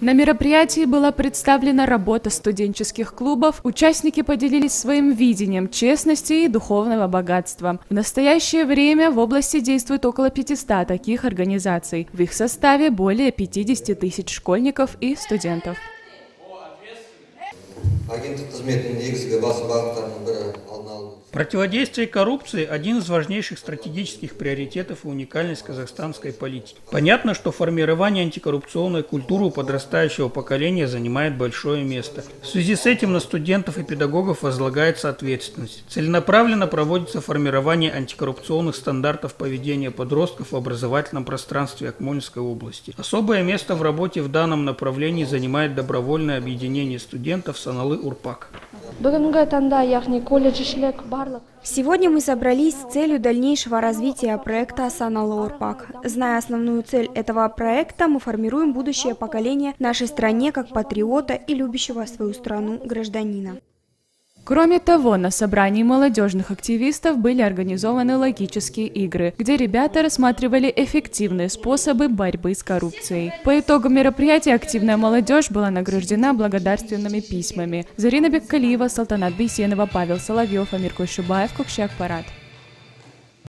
На мероприятии была представлена работа студенческих клубов, участники поделились своим видением честности и духовного богатства. В настоящее время в области действует около 500 таких организаций. В их составе более 50 тысяч школьников и студентов. агенттік қызметінің негізгі басым бағыттарының бірі алдын алу Противодействие коррупции – один из важнейших стратегических приоритетов и уникальность казахстанской политики. Понятно, что формирование антикоррупционной культуры у подрастающего поколения занимает большое место. В связи с этим на студентов и педагогов возлагается ответственность. Целенаправленно проводится формирование антикоррупционных стандартов поведения подростков в образовательном пространстве Акмольской области. Особое место в работе в данном направлении занимает добровольное объединение студентов Саналы Урпак. бүгінгі таңда яғни колледжішілік барлық Сегодня мы собрались с целью дальнейшего развития проекта Санала Урпак. Зная основную цель этого проекта, мы формируем будущее поколение в нашей стране как патриота и любящего свою страну гражданина. Кроме того, на собрании молодежных активистов были организованы логические игры, где ребята рассматривали эффективные способы борьбы с коррупцией. По итогам мероприятия активная молодежь была награждена благодарственными письмами. Зарина Беккалиева, Салтанат Бейсенова, Павел Соловьев, Амир Койшибаев, Кукшак Парад.